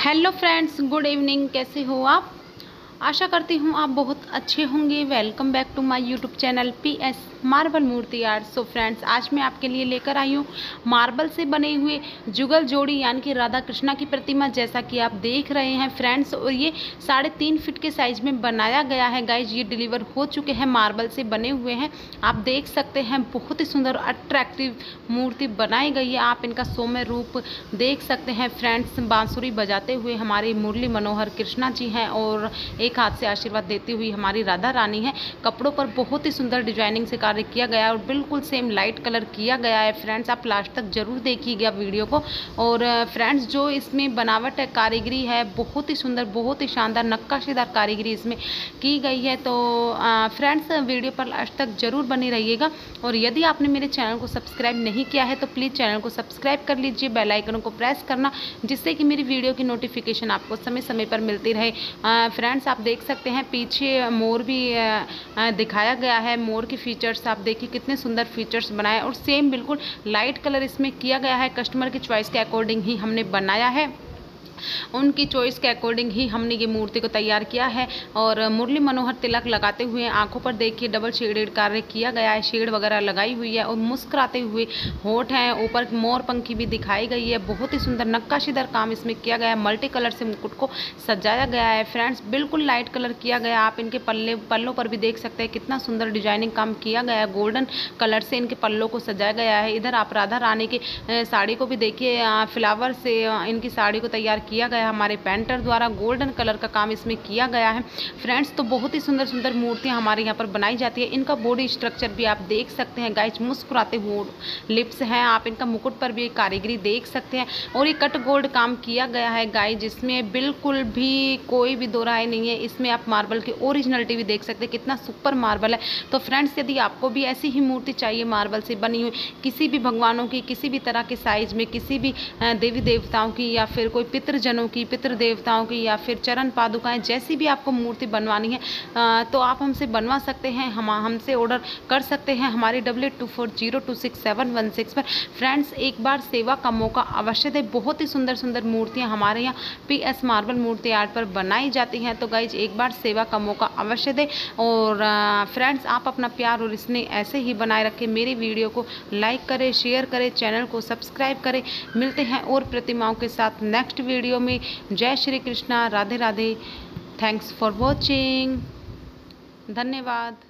Hello friends good evening कैसे हो आप? आशा करती हूँ आप बहुत अच्छे होंगे। Welcome back to my YouTube channel P S marble Murti art so friends आज मैं आपके लिए लेकर आई हूँ मार्बल से बने हुए जुगल जोड़ी, यानी कि राधा कृष्णा की प्रतिमा, जैसा कि आप देख रहे हैं फ्रेंड्स और ये साढ़े तीन फिट के साइज़ में बनाया गया है। गाइज़ ये डिलीवर हो चुके हैं मार्बल से बने हुए हैं। आप देख सकते हैं, बहुत ही सुंदर अट्रैक्टिव मूर्ति बनाई गई है। आप इनका सौम्य रूप देख सकते हैं। फ्रेंड्स बांसुरी बजाते हुए हमारे मुरली मनोहर कृष्णा जी हैं। और एक हाथ से आशीर्वाद देती हुई हमारी राधा रानी है। कपड़ों पर बहुत ही सुंदर डिज़ाइनिंग से कार्य किया गया है और बिल्कुल सेम लाइट कलर किया गया है। फ्रेंड्स आप लास्ट तक ज़रूर देखिएगा वीडियो को। और फ्रेंड्स जो इसमें बनावट है, कारीगरी है, बहुत ही सुंदर, बहुत ही शानदार, नक्काशीदार कारीगरी इसमें की गई है। तो फ्रेंड्स वीडियो पर लास्ट तक ज़रूर बनी रहिएगा। और यदि आपने मेरे चैनल को सब्सक्राइब नहीं किया है तो प्लीज़ चैनल को सब्सक्राइब कर लीजिए। बेल आइकन को प्रेस करना, जिससे कि मेरी वीडियो की नोटिफिकेशन आपको समय समय पर मिलती रहे। फ्रेंड्स आप देख सकते हैं, पीछे मोर भी दिखाया गया है। मोर के फीचर्स आप देखिए, कितने सुंदर फीचर्स बनाए और सेम बिल्कुल लाइट कलर इसमें किया गया है। कस्टमर की चॉइस के अकॉर्डिंग ही हमने बनाया है। उनकी चॉइस के अकॉर्डिंग ही हमने ये मूर्ति को तैयार किया है। और मुरली मनोहर तिलक लगाते हुए आँखों पर देखिए डबल शेडेड कार्य किया गया है शेड वगैरह लगाई हुई है और मुस्कुराते हुए होठ हैं, ऊपर मोर पंखी भी दिखाई गई है। बहुत ही सुंदर नक्काशीदार काम इसमें किया गया है। मल्टी कलर से मुकुट को सजाया गया है। फ्रेंड्स बिल्कुल लाइट कलर किया गया। आप इनके पल्ले, पल्लों पर भी देख सकते हैं कितना सुंदर डिज़ाइनिंग काम किया गया है। गोल्डन कलर से इनके पल्लों को सजाया गया है। इधर आप राधा रानी की साड़ी को भी देखिए फ्लावर से इनकी साड़ी को तैयार किया गया हमारे पेंटर द्वारा गोल्डन कलर का काम इसमें किया गया है। फ्रेंड्स तो बहुत ही सुंदर सुंदर मूर्तियाँ हमारे यहाँ पर बनाई जाती है। इनका बॉडी स्ट्रक्चर भी आप देख सकते हैं। गाइज़ मुस्कुराते हुए लिप्स हैं। आप इनका मुकुट पर भी कारीगरी देख सकते हैं। और ये कट गोल्ड काम किया गया है गाइज़ जिसमें बिल्कुल भी कोई भी दो राय नहीं है। इसमें आप मार्बल की ओरिजिनलिटी भी देख सकते हैं। कितना सुपर मार्बल है। तो फ्रेंड्स, यदि आपको भी ऐसी ही मूर्ति चाहिए मार्बल से बनी हुई, किसी भी भगवानों की, किसी भी तरह के साइज़ में, किसी भी देवी देवताओं की या फिर कोई पितृ जनों की पितृ देवताओं की या फिर चरण पादुकाएँ जैसी भी आपको मूर्ति बनवानी है तो आप हमसे बनवा सकते हैं, हम, हमसे ऑर्डर कर सकते हैं हमारे double eight two four zero two six seven one six पर। फ्रेंड्स एक बार सेवा का मौका अवश्य दे। बहुत ही सुंदर सुंदर मूर्तियाँ हमारे यहाँ P S marble Murti art पर बनाई जाती हैं तो गाइज़ एक बार सेवा का मौका अवश्य दे। और फ्रेंड्स आप अपना प्यार और स्नेह ऐसे ही बनाए रखें। मेरी वीडियो को लाइक करें शेयर करें चैनल को सब्सक्राइब करें। मिलते हैं और प्रतिमाओं के साथ नेक्स्ट वीडियो में। जय Shri Krishna Radhe Radhe thanks for watching धन्यवाद।